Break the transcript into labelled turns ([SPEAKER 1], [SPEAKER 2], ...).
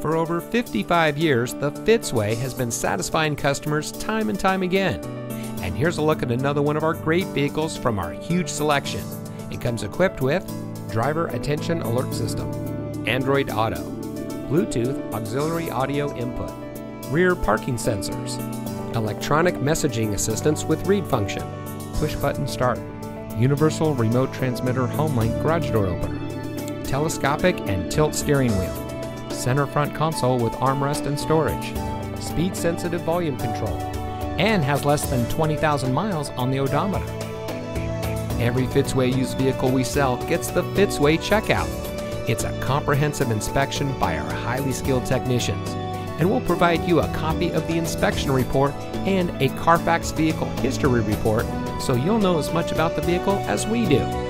[SPEAKER 1] For over 55 years, the Fitzway has been satisfying customers time and time again. And here's a look at another one of our great vehicles from our huge selection. It comes equipped with driver attention alert system, Android Auto, Bluetooth auxiliary audio input, rear parking sensors, electronic messaging assistance with read function, push button start, universal remote transmitter HomeLink garage door opener, telescopic and tilt steering wheel, center front console with armrest and storage, speed sensitive volume control, and has less than 20,000 miles on the odometer. Every Fitzway used vehicle we sell gets the Fitzway checkout. It's a comprehensive inspection by our highly skilled technicians, and we'll provide you a copy of the inspection report and a Carfax vehicle history report so you'll know as much about the vehicle as we do.